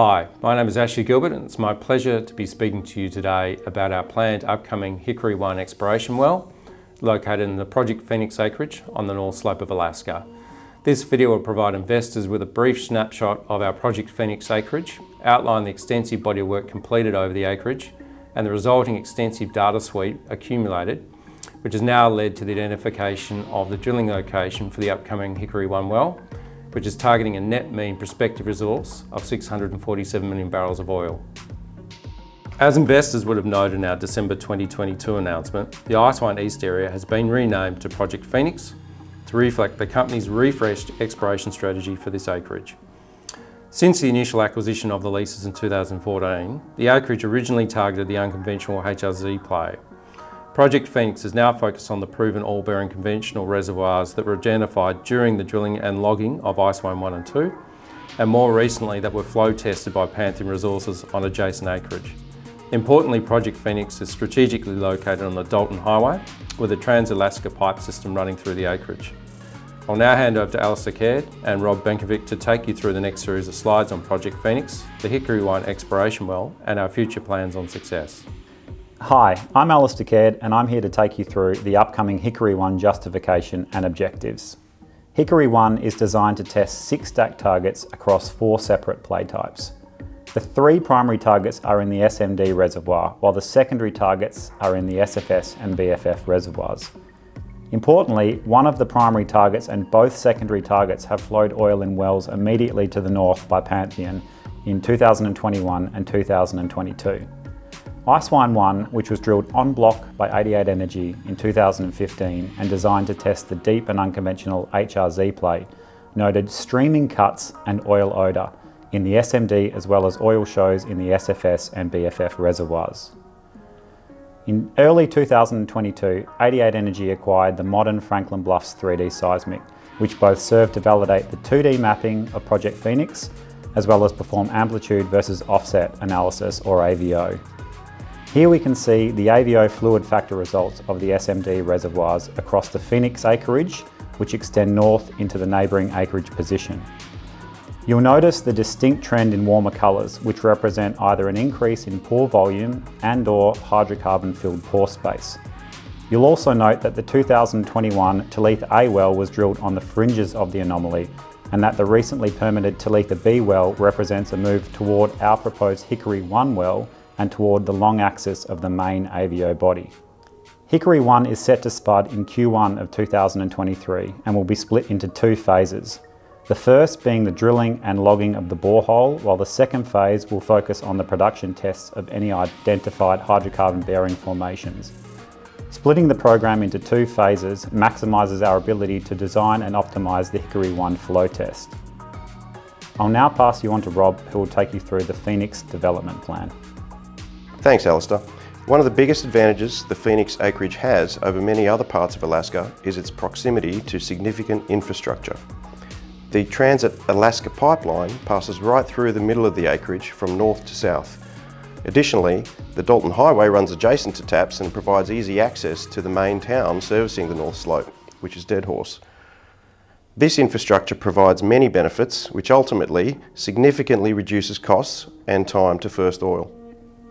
Hi, my name is Ashley Gilbert and it's my pleasure to be speaking to you today about our planned upcoming Hickory 1 exploration well located in the Project Phoenix acreage on the north slope of Alaska. This video will provide investors with a brief snapshot of our Project Phoenix acreage, outline the extensive body of work completed over the acreage and the resulting extensive data suite accumulated, which has now led to the identification of the drilling location for the upcoming Hickory 1 well which is targeting a net mean prospective resource of 647 million barrels of oil. As investors would have noted in our December 2022 announcement, the Icewine East area has been renamed to Project Phoenix to reflect the company's refreshed exploration strategy for this acreage. Since the initial acquisition of the leases in 2014, the acreage originally targeted the unconventional HRZ play, Project Phoenix is now focused on the proven oil-bearing conventional reservoirs that were identified during the drilling and logging of Icewine 1 and 2, and more recently that were flow tested by Pantheon Resources on adjacent acreage. Importantly, Project Phoenix is strategically located on the Dalton Highway with a Trans-Alaska pipe system running through the acreage. I'll now hand over to Alistair Caird and Rob Benkovic to take you through the next series of slides on Project Phoenix, the Hickory 1 exploration well, and our future plans on success. Hi, I'm Alistair Caird and I'm here to take you through the upcoming Hickory 1 justification and objectives. Hickory 1 is designed to test six stack targets across four separate play types. The three primary targets are in the SMD reservoir, while the secondary targets are in the SFS and BFF reservoirs. Importantly, one of the primary targets and both secondary targets have flowed oil in wells immediately to the north by Pantheon in 2021 and 2022. Icewine 1, which was drilled on block by 88 Energy in 2015 and designed to test the deep and unconventional HRZ play, noted streaming cuts and oil odour in the SMD as well as oil shows in the SFS and BFF reservoirs. In early 2022, 88 Energy acquired the modern Franklin Bluffs 3D seismic, which both served to validate the 2D mapping of Project Phoenix, as well as perform amplitude versus offset analysis or AVO. Here we can see the AVO fluid factor results of the SMD reservoirs across the Phoenix acreage, which extend north into the neighbouring acreage position. You'll notice the distinct trend in warmer colours, which represent either an increase in pore volume and or hydrocarbon-filled pore space. You'll also note that the 2021 Talitha A well was drilled on the fringes of the anomaly and that the recently permitted Talitha B well represents a move toward our proposed Hickory 1 well and toward the long axis of the main AVO body. Hickory 1 is set to spud in Q1 of 2023 and will be split into two phases. The first being the drilling and logging of the borehole, while the second phase will focus on the production tests of any identified hydrocarbon bearing formations. Splitting the program into two phases maximises our ability to design and optimise the Hickory 1 flow test. I'll now pass you on to Rob who will take you through the Phoenix development plan. Thanks, Alistair. One of the biggest advantages the Phoenix acreage has over many other parts of Alaska is its proximity to significant infrastructure. The Trans-Alaska Pipeline passes right through the middle of the acreage from north to south. Additionally, the Dalton Highway runs adjacent to TAPS and provides easy access to the main town servicing the North Slope, which is Deadhorse. This infrastructure provides many benefits, which ultimately significantly reduces costs and time to first oil.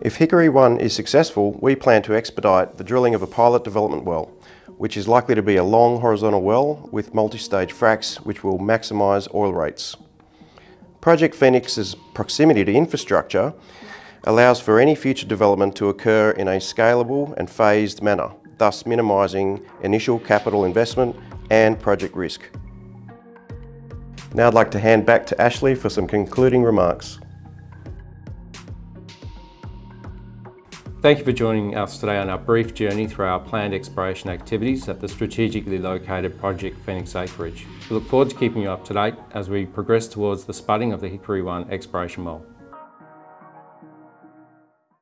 If Hickory 1 is successful, we plan to expedite the drilling of a pilot development well, which is likely to be a long horizontal well with multi-stage fracs which will maximise oil rates. Project Phoenix's proximity to infrastructure allows for any future development to occur in a scalable and phased manner, thus minimising initial capital investment and project risk. Now I'd like to hand back to Ashley for some concluding remarks. Thank you for joining us today on our brief journey through our planned exploration activities at the strategically located Project Phoenix acreage. We look forward to keeping you up to date as we progress towards the spudding of the Hickory 1 exploration well.